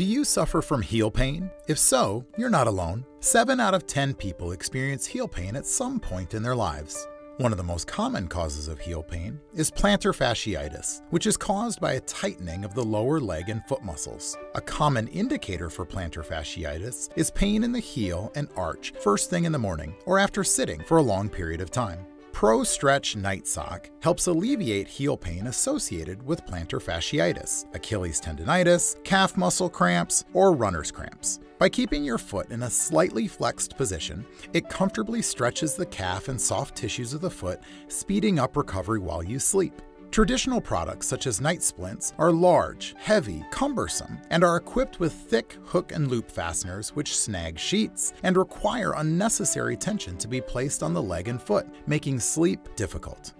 Do you suffer from heel pain? If so, you're not alone. 7 out of 10 people experience heel pain at some point in their lives. One of the most common causes of heel pain is plantar fasciitis, which is caused by a tightening of the lower leg and foot muscles. A common indicator for plantar fasciitis is pain in the heel and arch first thing in the morning or after sitting for a long period of time. Pro Stretch Night Sock helps alleviate heel pain associated with plantar fasciitis, Achilles tendonitis, calf muscle cramps, or runner's cramps. By keeping your foot in a slightly flexed position, it comfortably stretches the calf and soft tissues of the foot, speeding up recovery while you sleep. Traditional products such as night splints are large, heavy, cumbersome, and are equipped with thick hook and loop fasteners which snag sheets and require unnecessary tension to be placed on the leg and foot, making sleep difficult.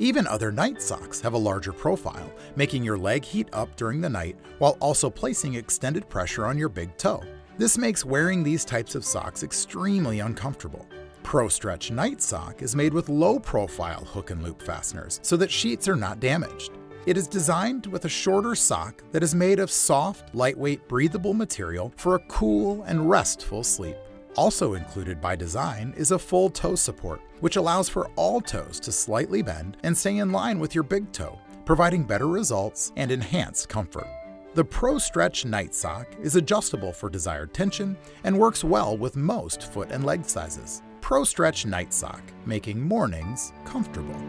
Even other night socks have a larger profile, making your leg heat up during the night while also placing extended pressure on your big toe. This makes wearing these types of socks extremely uncomfortable. Pro Stretch Night Sock is made with low profile hook and loop fasteners so that sheets are not damaged. It is designed with a shorter sock that is made of soft, lightweight, breathable material for a cool and restful sleep. Also included by design is a full toe support, which allows for all toes to slightly bend and stay in line with your big toe, providing better results and enhanced comfort. The Pro Stretch Night Sock is adjustable for desired tension and works well with most foot and leg sizes. Pro Stretch Night Sock, making mornings comfortable.